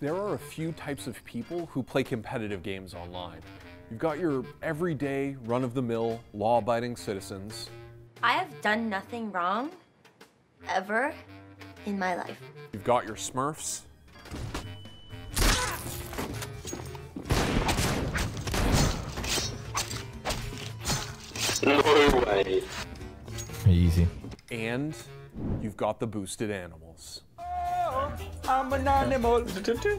There are a few types of people who play competitive games online. You've got your everyday, run of the mill, law abiding citizens. I have done nothing wrong ever in my life. You've got your smurfs. No way. Easy. And you've got the boosted animals. I'm an animal.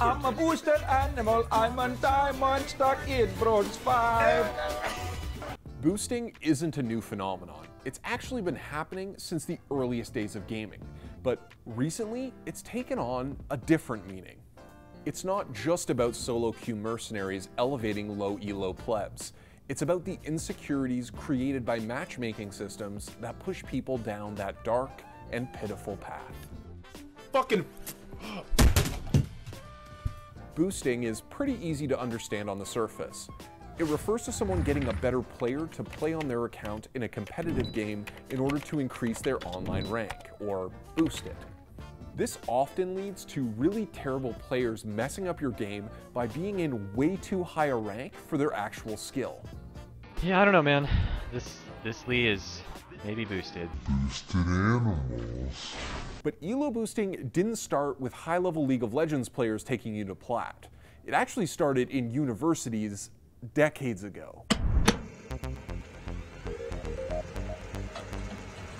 I'm a boosted animal. I'm a diamond stuck in bronze 5. Boosting isn't a new phenomenon. It's actually been happening since the earliest days of gaming, but recently it's taken on a different meaning. It's not just about solo queue mercenaries elevating low elo plebs. It's about the insecurities created by matchmaking systems that push people down that dark and pitiful path. Fucking. Boosting is pretty easy to understand on the surface. It refers to someone getting a better player to play on their account in a competitive game in order to increase their online rank, or boost it. This often leads to really terrible players messing up your game by being in way too high a rank for their actual skill. Yeah, I don't know, man. This this Lee is maybe boosted. But elo boosting didn't start with high level League of Legends players taking you to plat. It actually started in universities decades ago.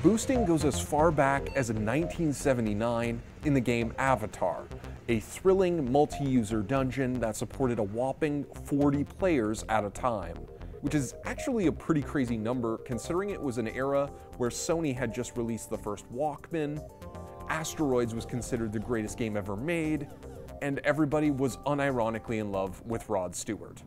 Boosting goes as far back as 1979 in the game Avatar, a thrilling multi user dungeon that supported a whopping 40 players at a time, which is actually a pretty crazy number considering it was an era where Sony had just released the first Walkman, Asteroids was considered the greatest game ever made, and everybody was unironically in love with Rod Stewart.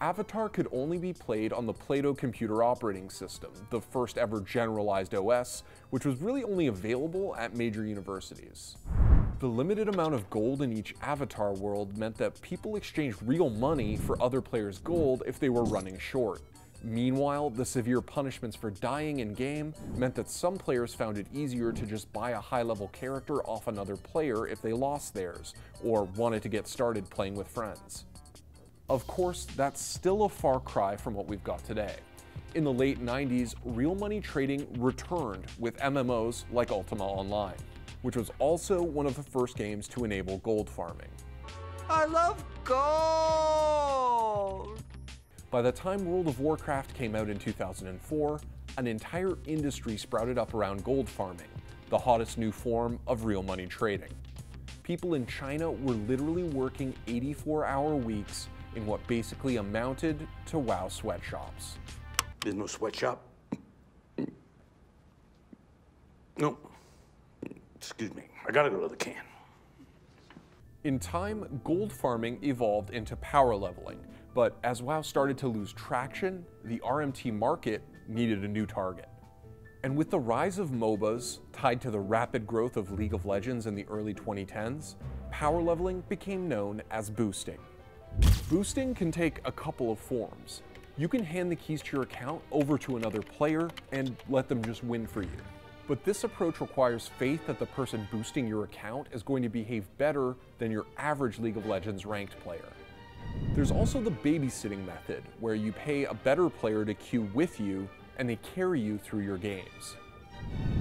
Avatar could only be played on the Plato computer operating system, the first ever generalized OS, which was really only available at major universities. The limited amount of gold in each Avatar world meant that people exchanged real money for other players' gold if they were running short. Meanwhile, the severe punishments for dying in game meant that some players found it easier to just buy a high level character off another player if they lost theirs, or wanted to get started playing with friends. Of course, that's still a far cry from what we've got today. In the late 90s, real money trading returned with MMOs like Ultima Online, which was also one of the first games to enable gold farming. I love gold. By the time World of Warcraft came out in 2004, an entire industry sprouted up around gold farming, the hottest new form of real money trading. People in China were literally working 84 hour weeks in what basically amounted to WoW sweatshops. There's no sweatshop. No. Excuse me. I gotta go to the can. In time, gold farming evolved into power leveling, but as WoW started to lose traction, the RMT market needed a new target. And with the rise of MOBAs, tied to the rapid growth of League of Legends in the early 2010s, power leveling became known as boosting. Boosting can take a couple of forms. You can hand the keys to your account over to another player and let them just win for you. But this approach requires faith that the person boosting your account is going to behave better than your average League of Legends ranked player. There's also the babysitting method, where you pay a better player to queue with you and they carry you through your games.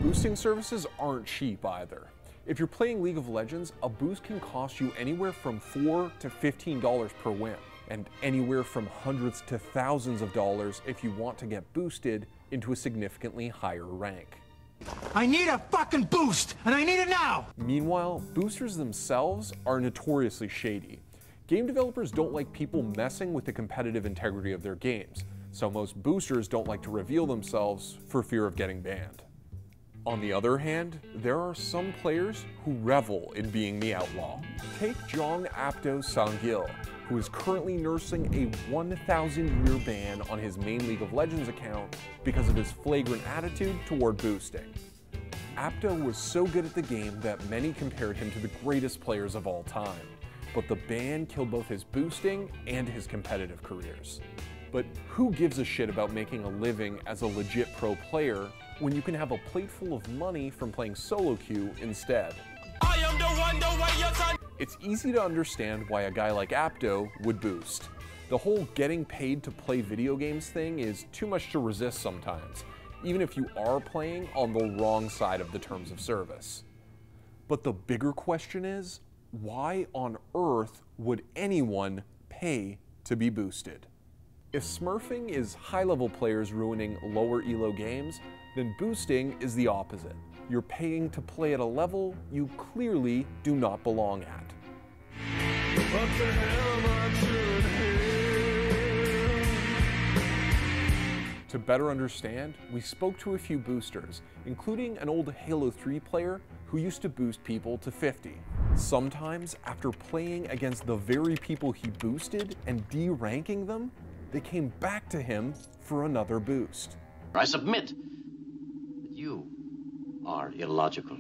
Boosting services aren't cheap either. If you're playing League of Legends, a boost can cost you anywhere from 4 to $15 per win, and anywhere from hundreds to thousands of dollars if you want to get boosted into a significantly higher rank. I need a fucking boost, and I need it now. Meanwhile, boosters themselves are notoriously shady. Game developers don't like people messing with the competitive integrity of their games, so most boosters don't like to reveal themselves for fear of getting banned. On the other hand, there are some players who revel in being the outlaw. Take Jong Apdo Sangil, who is currently nursing a 1,000 year ban on his main League of Legends account because of his flagrant attitude toward boosting. Apdo was so good at the game that many compared him to the greatest players of all time, but the ban killed both his boosting and his competitive careers. But who gives a shit about making a living as a legit pro player when you can have a plate full of money from playing solo queue instead. It's easy to understand why a guy like Apdo would boost. The whole getting paid to play video games thing is too much to resist sometimes, even if you are playing on the wrong side of the terms of service. But the bigger question is, why on earth would anyone pay to be boosted? If smurfing is high level players ruining lower elo games, then boosting is the opposite. You're paying to play at a level you clearly do not belong at. To better understand, we spoke to a few boosters, including an old Halo 3 player who used to boost people to 50. Sometimes, after playing against the very people he boosted and de-ranking them, they came back to him for another boost. I submit that you are illogical.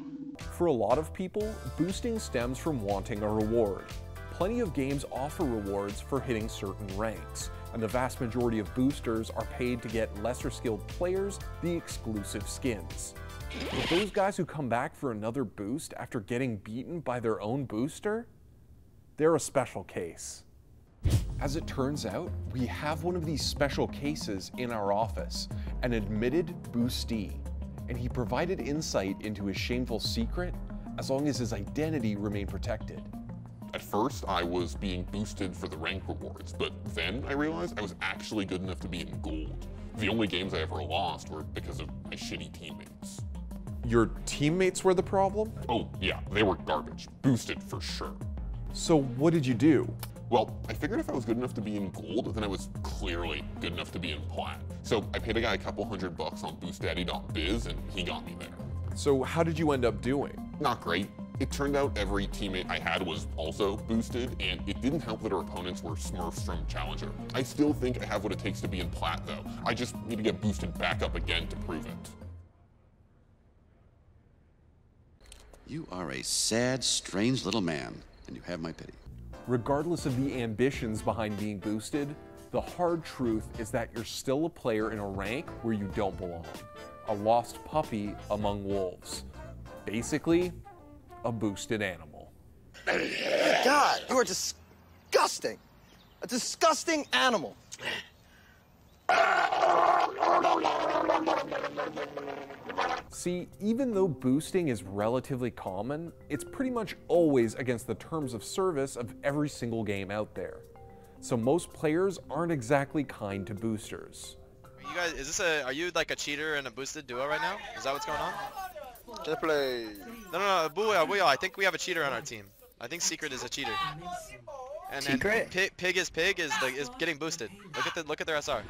For a lot of people, boosting stems from wanting a reward. Plenty of games offer rewards for hitting certain ranks, and the vast majority of boosters are paid to get lesser skilled players the exclusive skins. But those guys who come back for another boost after getting beaten by their own booster, they're a special case. As it turns out, we have one of these special cases in our office, an admitted boostee, and he provided insight into his shameful secret as long as his identity remained protected. At first, I was being boosted for the rank rewards, but then I realized I was actually good enough to be in gold. The only games I ever lost were because of my shitty teammates. Your teammates were the problem? Oh, yeah, they were garbage. Boosted for sure. So what did you do? Well, I figured if I was good enough to be in gold, then I was clearly good enough to be in plat. So I paid a guy a couple hundred bucks on boostdaddy.biz and he got me there. So how did you end up doing? Not great. It turned out every teammate I had was also boosted, and it didn't help that our opponents were Smurfs from Challenger. I still think I have what it takes to be in Plat, though. I just need to get boosted back up again to prove it. You are a sad, strange little man, and you have my pity. Regardless of the ambitions behind being boosted, the hard truth is that you're still a player in a rank where you don't belong. A lost puppy among wolves. Basically, a boosted animal. God, you are disgusting. A disgusting animal. See, even though boosting is relatively common, it's pretty much always against the terms of service of every single game out there. So most players aren't exactly kind to boosters. Are You guys, is this a, are you like a cheater and a boosted duo right now? Is that what's going on? Just play. No, no, no, Booyah, Booyah, I think we have a cheater on our team. I think Secret is a cheater. And, and Secret? Pig, Pig is Pig is the, is getting boosted. Look at the look at their SR.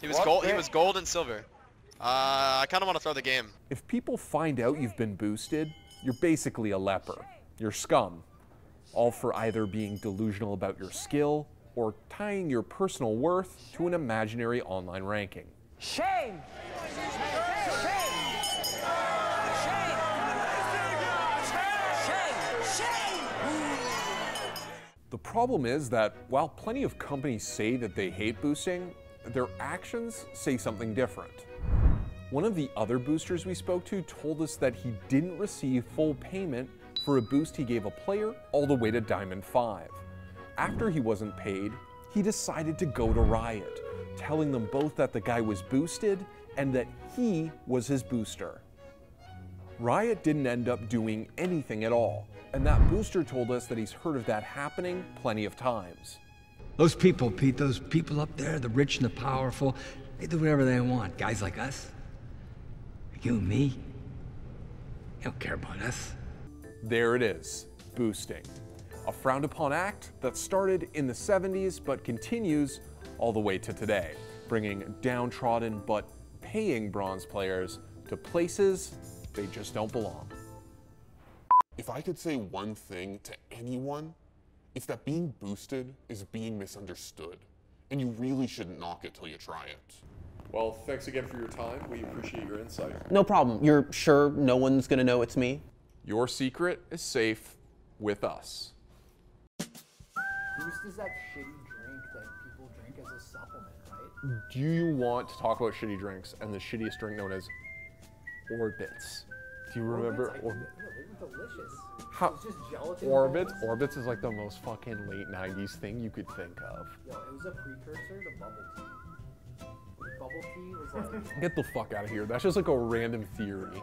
He was What? gold. He was gold and silver. Uh, I kind of want to throw the game. If people find out you've been boosted, you're basically a leper. You're scum. All for either being delusional about your skill or tying your personal worth to an imaginary online ranking. Shame! Shame! Shame! Shame! The problem is that while plenty of companies say that they hate boosting, their actions say something different. One of the other boosters we spoke to told us that he didn't receive full payment for a boost he gave a player all the way to Diamond 5. After he wasn't paid, he decided to go to Riot, telling them both that the guy was boosted and that he was his booster. Riot didn't end up doing anything at all, and that booster told us that he's heard of that happening plenty of times. Those people, Pete, those people up there, the rich and the powerful, they do whatever they want. Guys like us, you and me, they don't care about us. There it is, boosting. A frowned upon act that started in the 70s but continues all the way to today, bringing downtrodden but paying bronze players to places they just don't belong. If I could say one thing to anyone, it's that being boosted is being misunderstood, and you really shouldn't knock it till you try it. Well, thanks again for your time. We appreciate your insight. No problem. You're sure no one's going to know it's me? Your secret is safe with us. Boost is that shitty drink that people drink as a supplement, right? Do you want to talk about shitty drinks and the shittiest drink known as Orbitz? Do you remember? Orbitz, Orbitz? Delicious. How? Just gelatin. Orbitz? Orbitz is like the most fucking late 90s thing you could think of. Yo, it was a precursor to bubble tea. Get the fuck out of here. That's just like a random theory.